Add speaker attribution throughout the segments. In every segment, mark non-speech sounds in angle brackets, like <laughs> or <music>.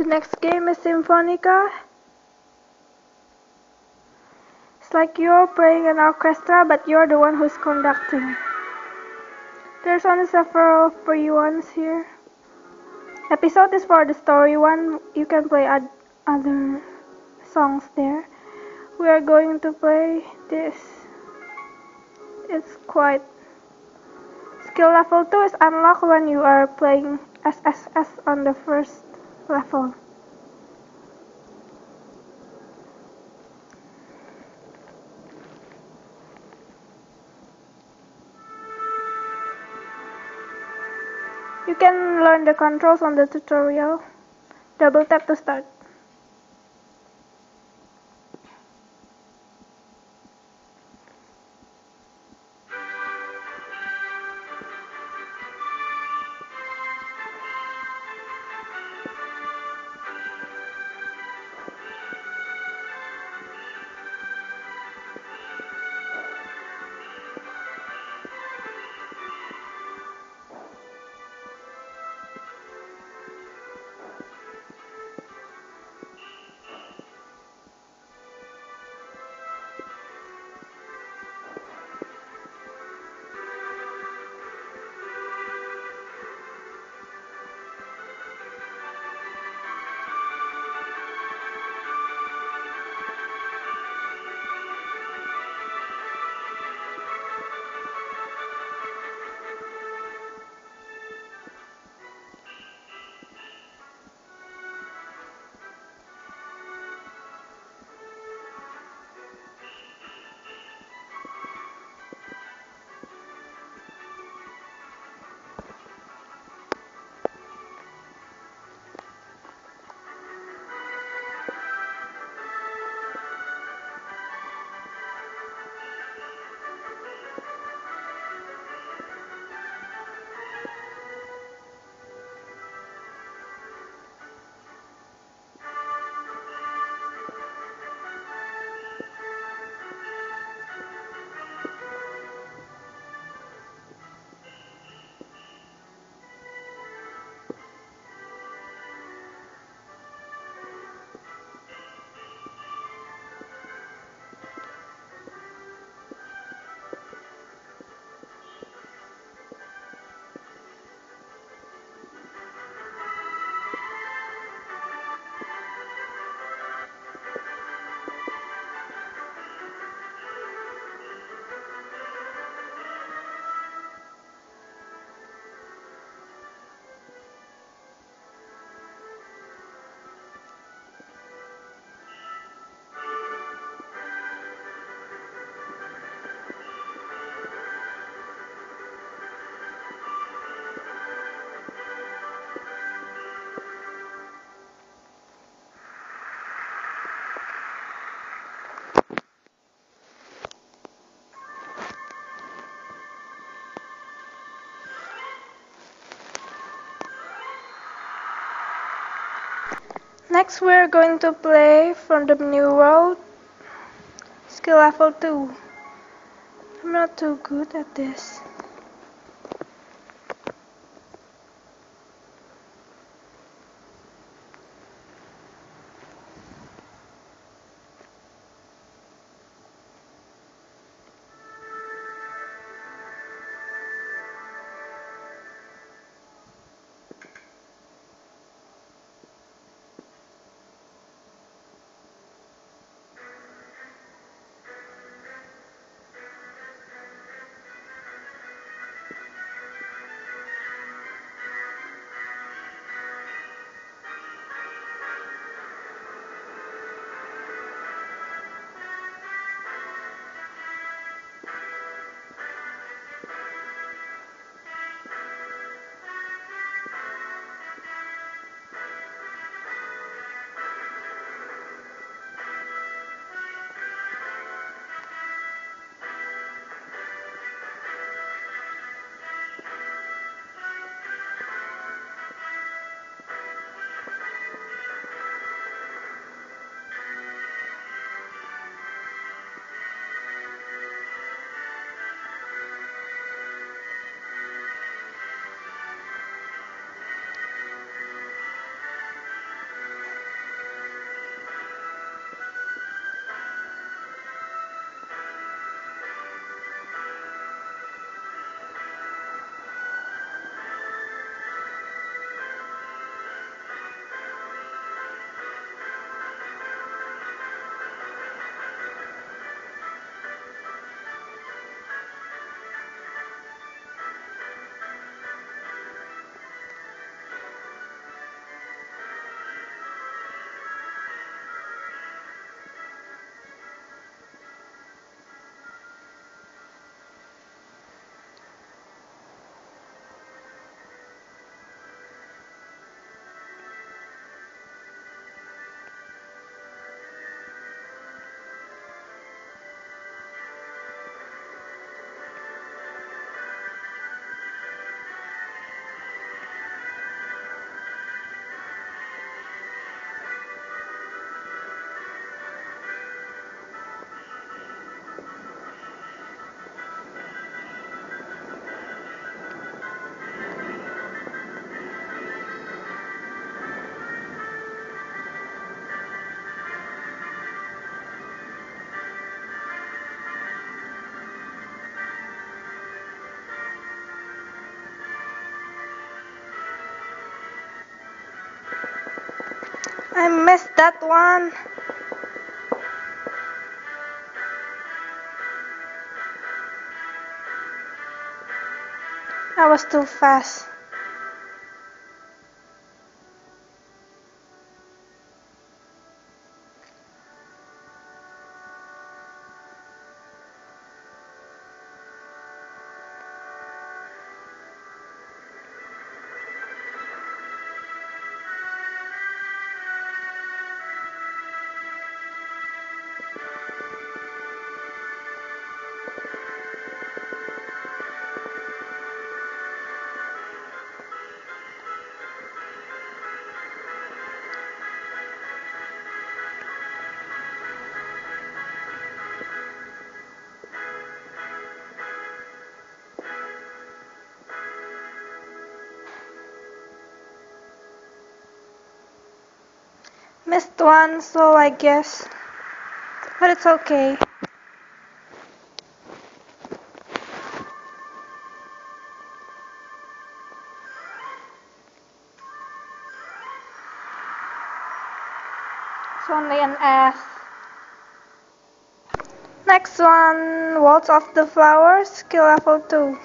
Speaker 1: The next game is Symphonica. It's like you're playing an orchestra, but you're the one who's conducting. There's only several free ones here. Episode is for the story one. You can play other songs there. We are going to play this. It's quite skill level 2 is unlocked when you are playing SSS on the first You can learn the controls on the tutorial. Double tap to start. Next we're going to play from the new world skill level 2. I'm not too good at this. I missed that one. I was too fast. Missed one, so I guess. But it's okay. It's only an S. Next one, Waltz of the Flowers, skill level 2.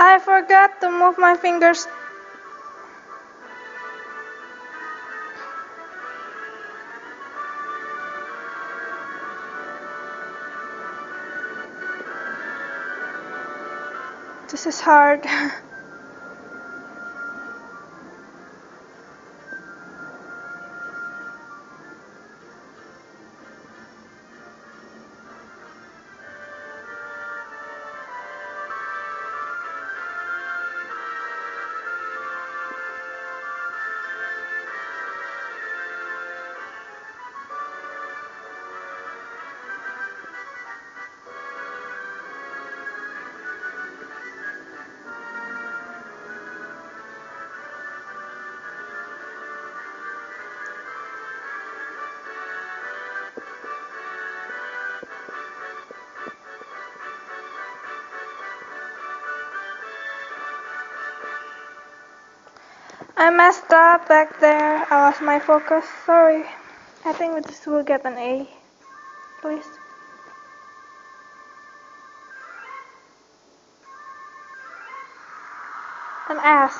Speaker 1: I forgot to move my fingers. This is hard. <laughs> I messed up back there. I lost my focus. Sorry. I think this will get an A. Please. An S.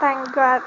Speaker 1: Thank God.